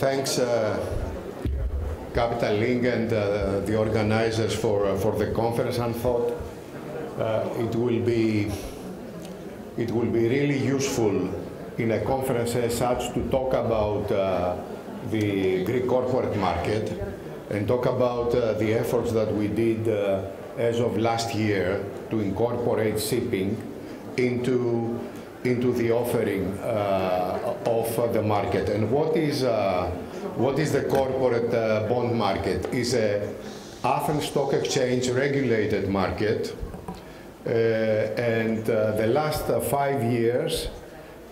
thanks uh, Capital Link and uh, the organizers for, uh, for the conference and thought. It will be it will be really useful in a conference as such to talk about uh, the Greek corporate market and talk about uh, the efforts that we did uh, as of last year to incorporate shipping into into the offering uh, of uh, the market. And what is uh, what is the corporate uh, bond market? Is a Athens Stock Exchange regulated market, uh, and uh, the last five years.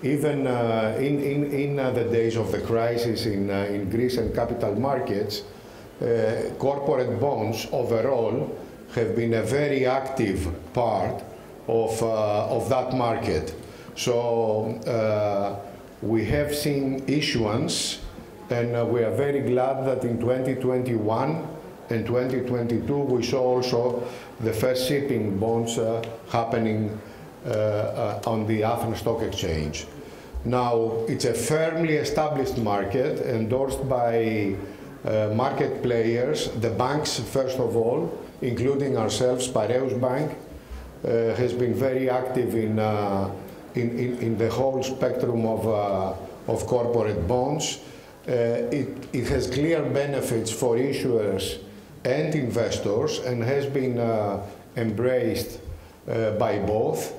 Even in, in, in the days of the crisis in, in Greece and capital markets, corporate bonds overall have been a very active part of, of that market. So uh, we have seen issuance, and uh, we are very glad that in 2021 and 2022 we saw also the first shipping bonds uh, happening uh, uh, on the Athens Stock Exchange. Now, it's a firmly established market endorsed by uh, market players, the banks first of all, including ourselves, Piraeus Bank, has been very active in in, in, in the whole spectrum of, uh, of corporate bonds. Uh, it, it has clear benefits for issuers and investors and has been uh, embraced by both.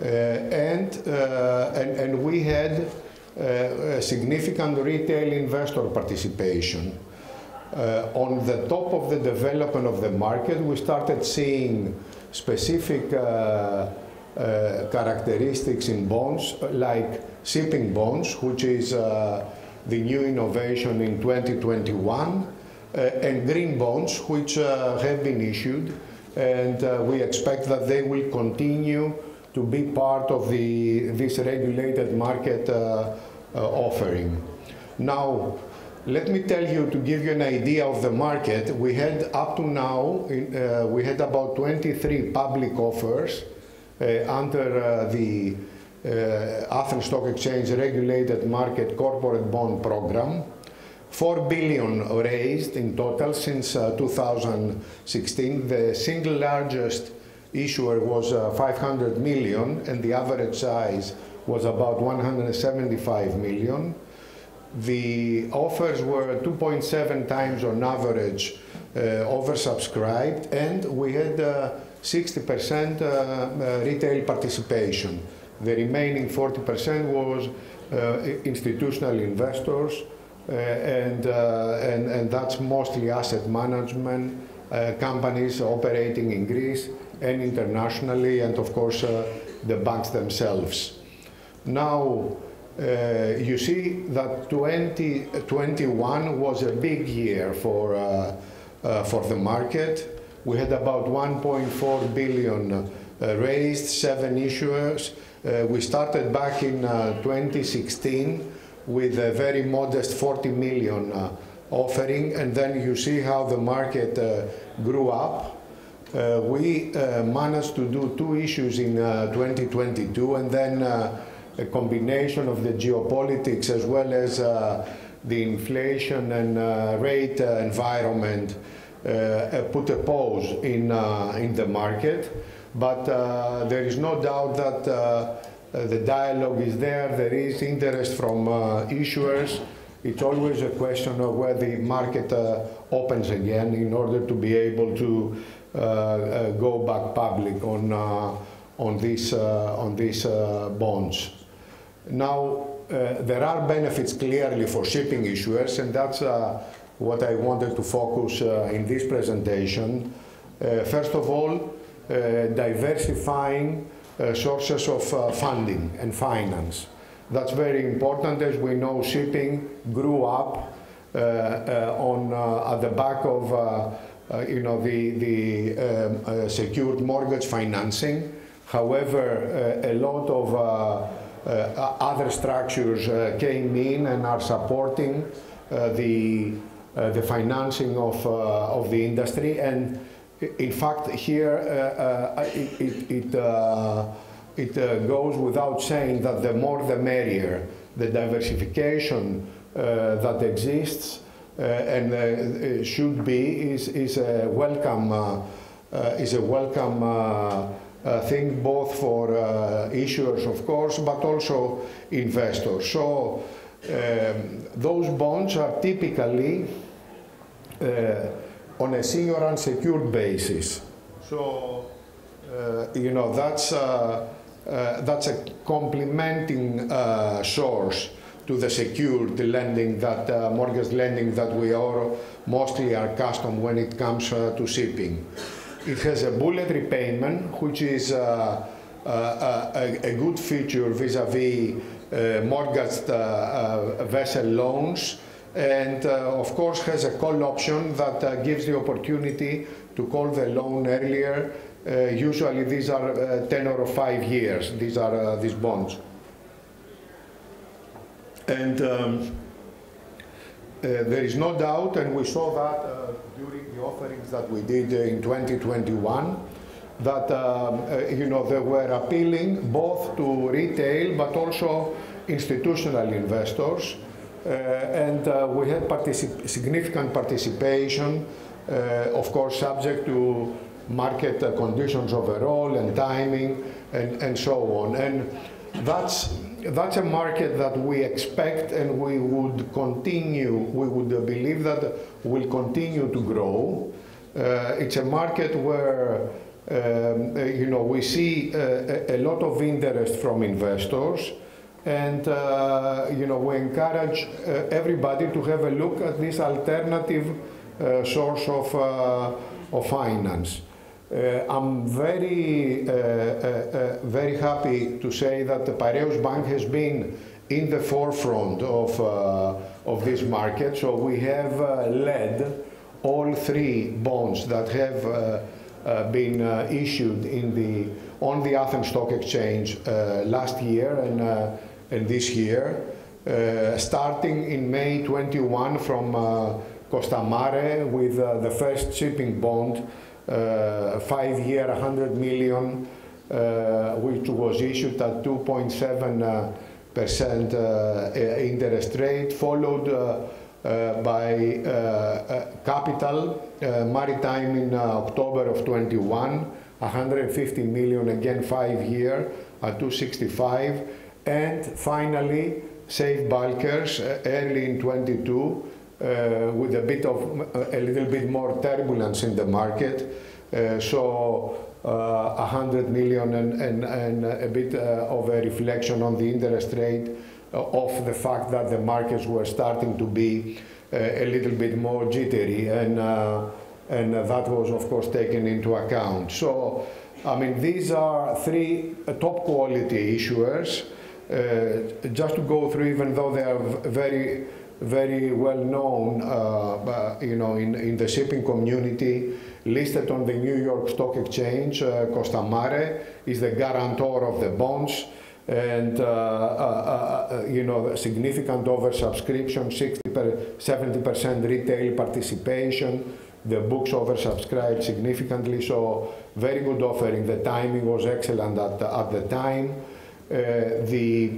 and, and, and we had a significant retail investor participation. Uh, on the top of the development of the market, we started seeing specific uh, uh, characteristics in bonds like shipping bonds, which is uh, the new innovation in 2021, uh, and green bonds, which have been issued, and we expect that they will continue to be part of the, this regulated market offering. Now, let me tell you, to give you an idea of the market, we had up to now, uh, we had about 23 public offers uh, under uh, the uh, Athens Stock Exchange regulated market corporate bond program. 4 billion raised in total since 2016. The single largest issuer was 500 million and the average size was about 175 million. The offers were 2.7 times on average uh, oversubscribed and we had uh, 60% uh, uh, retail participation. The remaining 40% was uh, institutional investors, and, and, and that's mostly asset management companies operating in Greece and internationally, and of course the banks themselves. Now, uh, you see that 2021 was a big year for, uh, uh, for the market. We had about 1.4 billion uh, raised, seven issuers. Uh, we started back in uh, 2016 with a very modest 40 million offering, and then you see how the market grew up. Uh, we uh, managed to do two issues in uh, 2022 and then a combination of the geopolitics as well as the inflation and rate environment Uh, uh, put a pause in, uh, in the market. But uh, there is no doubt that uh, the dialogue is there. There is interest from issuers. It's always a question of where the market opens again in order to be able to go back public on, on these, on these bonds. Now, uh, there are benefits clearly for shipping issuers, and that's uh, what I wanted to focus uh, in this presentation. Uh, first of all, uh, diversifying sources of funding and finance. That's very important as we know shipping grew up on, at the back of uh, you know, the, the um, uh, secured mortgage financing. However, uh, a lot of other structures came in and are supporting the Uh, the financing of, uh, of the industry. And in fact, here uh, uh it, it, it, uh, it goes without saying that the more the merrier. The diversification that exists and should be is, is a welcome is a welcome uh, thing both for uh, issuers, of course, but also investors. So um, those bonds are typically uh, on a senior unsecured basis. So, uh, you know, that's, uh, uh, that's a complementing source to the secured lending that, mortgage lending that we are mostly are accustomed when it comes to shipping. It has a bullet repayment, which is uh, uh, a, a, good feature vis-a-vis -vis, mortgaged uh, vessel loans and uh, of course has a call option that uh, gives the opportunity to call the loan earlier. Uh, usually these are 10 or 5 years, these are these bonds. And um, there is no doubt, and we saw that during the offerings that we did in 2021 that um, uh, you know they were appealing both to retail but also institutional investors uh, and uh, we had particip significant participation uh, of course subject to market uh, conditions overall and timing and, and so on and that's that's a market that we expect and we would continue, we would believe that will continue to grow. Uh, it's a market where um, you know, we see uh, a, a, lot of interest from investors and uh, you know, we encourage uh, everybody to have a look at this alternative uh, source of, uh, of finance. Uh, I'm very, uh, uh, very happy to say that the Piraeus Bank has been in the forefront of, of this market. So we have led all three bonds that have uh, been uh, issued in the, on the Athens Stock Exchange uh, last year and, and this year, starting in May 21 from Costamare with the first shipping bond uh, five-year 100 million, uh, which was issued at 2.7 uh, percent interest rate, followed Uh, by uh, uh, Capital Maritime in October of 21, 150 million again five-year at 265, and finally Safe Bulkers early in 22 uh, with a bit of a little bit more turbulence in the market. Uh, so uh, 100 million and a bit of a reflection on the interest rate of the fact that the markets were starting to be a little bit more jittery and and that was of course taken into account. So, I mean, these are three top quality issuers. Uh, just to go through, even though they are very very well known, uh, you know, in, in the shipping community, listed on the New York Stock Exchange. Uh, Costamare is the guarantor of the bonds and uh, uh, uh, you know significant oversubscription 60 per 70 percent retail participation. The books oversubscribed significantly so very good offering. The timing was excellent at, at the time. The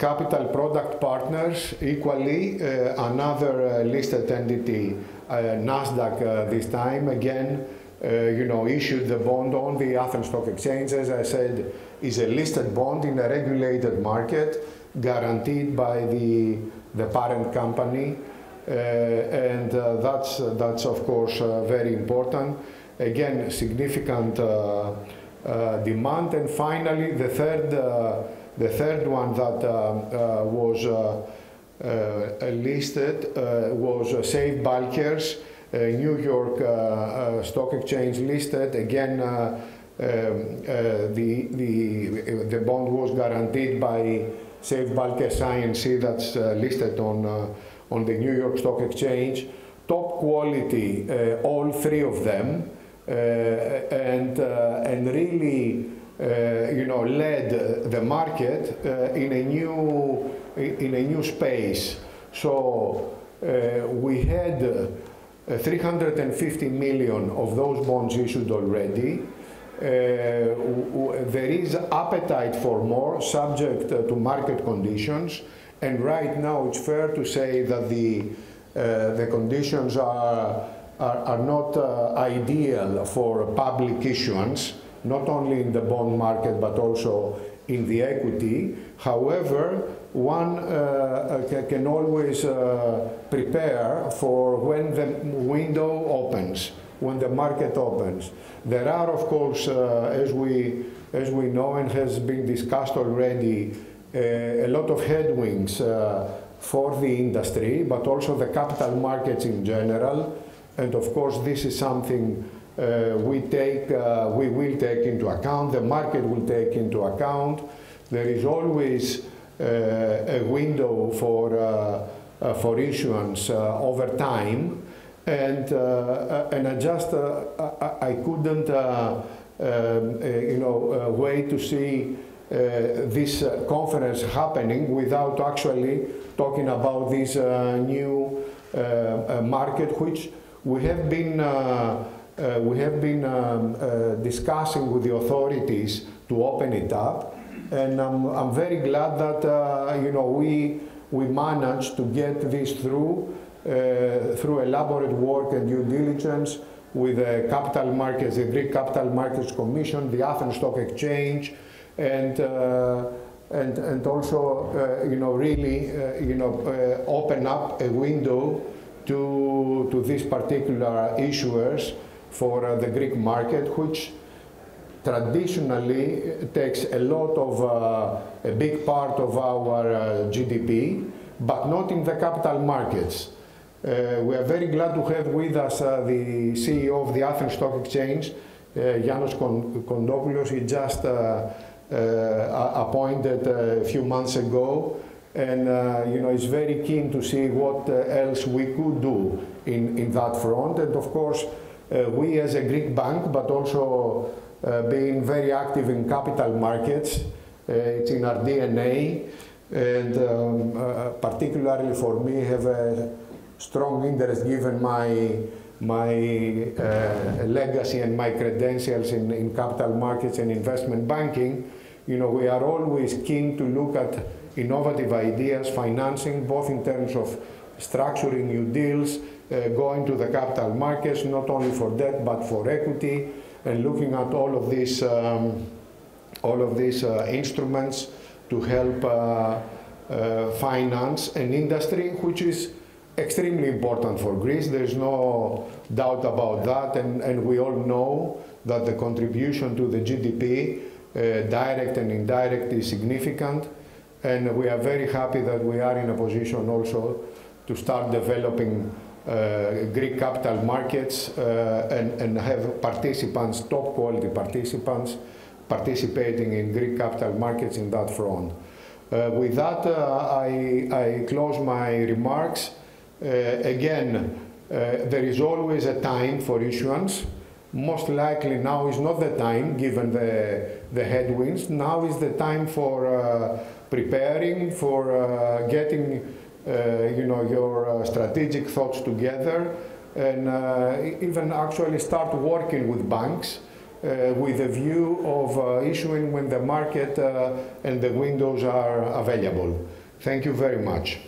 Capital Product Partners, equally uh, another uh, listed entity, uh, Nasdaq this time, again, you know, issued the bond on the Athens Stock Exchange, as I said, is a listed bond in a regulated market, guaranteed by the, the parent company. Uh, and uh, that's, uh, that's of course very important. Again, significant demand. And finally, the third the third one that um, uh, was uh, uh, listed was Safe Bulkers, New York Stock Exchange listed. Again, the, the, the bond was guaranteed by Safe Bulkers INC that's listed on, on the New York Stock Exchange. Top quality, all three of them. Uh, and uh, and really uh, you know, led the market uh, in a new in a new space. So uh, we had 350 million of those bonds issued already. Uh, there is appetite for more subject uh, to market conditions And right now, it's fair to say that the, uh, the conditions are, are, are not ideal for public issuance, not only in the bond market, but also in the equity. However, one uh can always uh, prepare for when the window opens, when the market opens. There are, of course, uh, as, we, as we know and has been discussed already, uh, a lot of headwinds uh, for the industry, but also the capital markets in general. And of course, this is something uh, we take, uh, we will take into account, the market will take into account. There is always uh, a window for, for issuance over time. And, and I just, I, I, couldn't, um, you know, wait to see this conference happening without actually talking about this new market, which we have been uh, we have been um, uh, discussing with the authorities to open it up, and I'm, I'm very glad that uh, you know we we managed to get this through. uh, through elaborate work and due diligence with the capital markets, the Greek Capital Markets Commission, the Athens Stock Exchange, and uh, and and also uh, you know really you know open up a window to to these particular issuers for uh, the Greek market, which traditionally takes a lot of, uh, a big part of our uh, GDP, but not in the capital markets. Uh, we are very glad to have with us uh, the CEO of the Athens Stock Exchange, uh, Yianos Kontopoulos. He just appointed a few months ago, and you know, he's very keen to see what else we could do in, in that front. And of course, uh, we as a Greek bank, but also uh, being very active in capital markets, uh, it's in our DNA, and um, particularly for me have a strong interest given my my uh, legacy and my credentials in, in capital markets and investment banking, you know, we are always keen to look at innovative ideas, financing, both in terms of structuring new deals, uh, going to the capital markets, not only for debt but for equity, and looking at all of these, um, all of these uh, instruments to help uh, finance an industry which is extremely important for Greece. There's no doubt about that, and, and we all know that the contribution to the GDP, uh, direct and indirect, is significant. And we are very happy that we are in a position also to start developing uh, Greek capital markets uh, and, and have participants, top quality participants, participating in Greek capital markets in that front. Uh, with that, I, I close my remarks. Again, there is always a time for issuance most likely now is not the time given the, the headwinds. Now is the time for uh, preparing, for uh, getting uh, you know, your uh, strategic thoughts together and uh, even actually start working with banks uh, with a view of uh, issuing when the market uh, and the windows are available. Thank you very much.